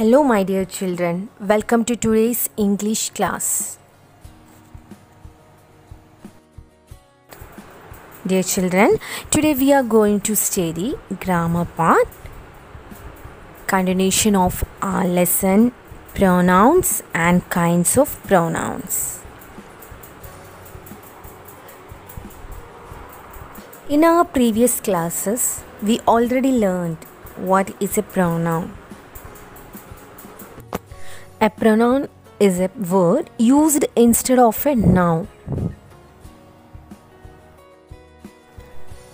Hello, my dear children. Welcome to today's English class. Dear children, today we are going to study grammar part, continuation of our lesson, pronouns and kinds of pronouns. In our previous classes, we already learned what is a pronoun. A pronoun is a word used instead of a noun.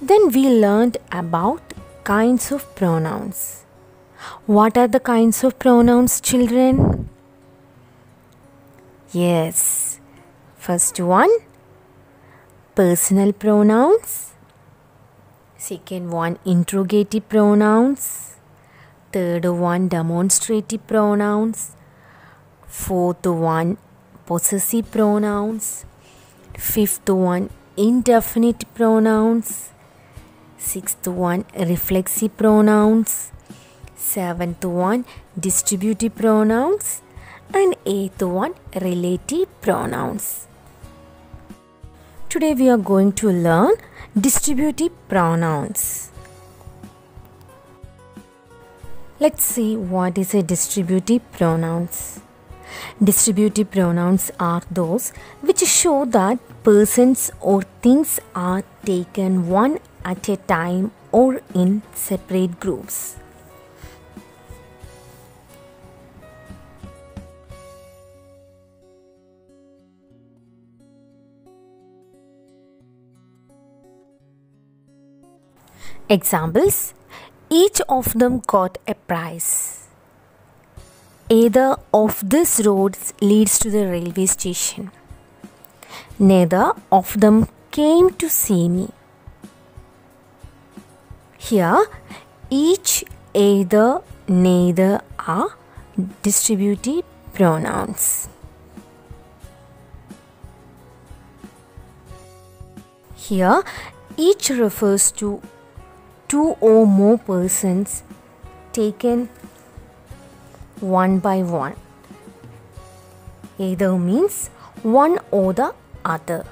Then we learned about kinds of pronouns. What are the kinds of pronouns, children? Yes. First one personal pronouns. Second one interrogative pronouns. Third one demonstrative pronouns fourth one possessive pronouns fifth one indefinite pronouns sixth one reflexive pronouns seventh one distributive pronouns and eighth one relative pronouns. Today we are going to learn distributive pronouns. Let's see what is a distributive pronouns Distributive pronouns are those which show that persons or things are taken one at a time or in separate groups. Examples Each of them got a prize. Either of these roads leads to the railway station. Neither of them came to see me. Here, each, either, neither are distributive pronouns. Here, each refers to two or more persons taken one by one. Either means one or the other.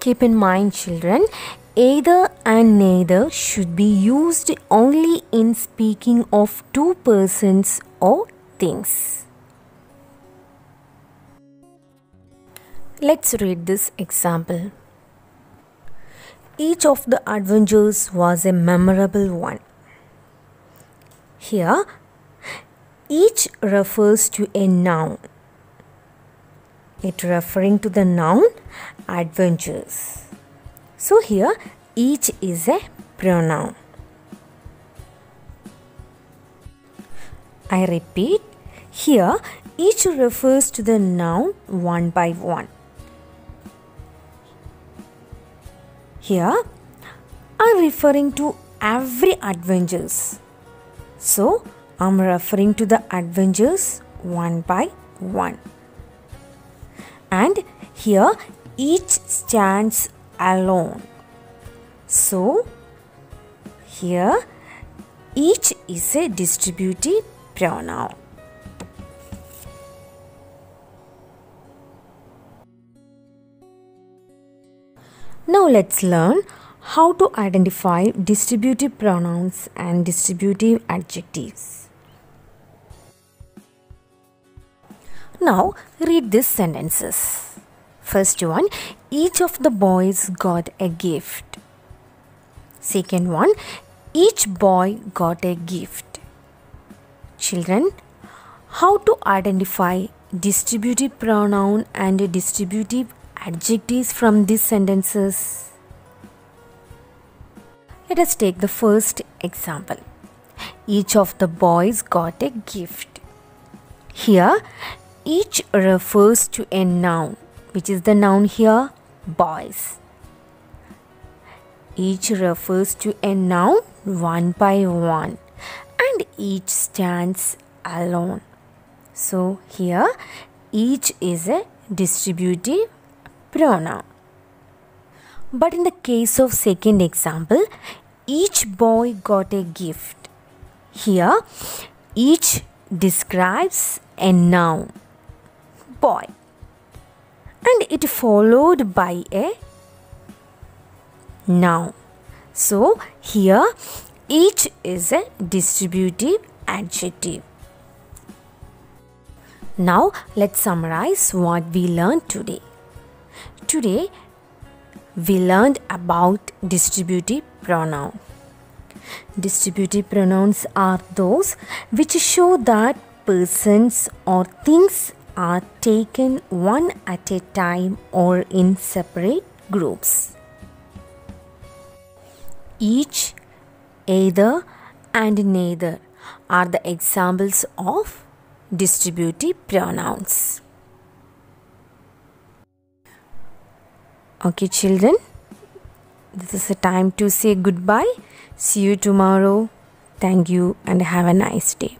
Keep in mind, children, either and neither should be used only in speaking of two persons or things. Let's read this example. Each of the adventures was a memorable one. Here, each refers to a noun. It referring to the noun adventures. So here, each is a pronoun. I repeat, here each refers to the noun one by one. Here, I am referring to every adventures. So, I'm referring to the adventures one by one. And here each stands alone. So, here each is a distributive pronoun. Now let's learn how to identify distributive pronouns and distributive adjectives. Now read these sentences. First one, each of the boys got a gift. Second one, each boy got a gift. Children, how to identify distributive pronoun and distributive adjectives from these sentences? Let us take the first example. Each of the boys got a gift. Here, each refers to a noun, which is the noun here, boys. Each refers to a noun one by one, and each stands alone. So, here, each is a distributive pronoun. But in the case of second example, each boy got a gift. Here, each describes a noun, boy, and it followed by a noun. So, here each is a distributive adjective. Now, let's summarize what we learned today. Today, we learned about distributive pronoun. Distributive pronouns are those which show that persons or things are taken one at a time or in separate groups. Each, either, and neither are the examples of distributive pronouns. Okay, children, this is the time to say goodbye. See you tomorrow. Thank you and have a nice day.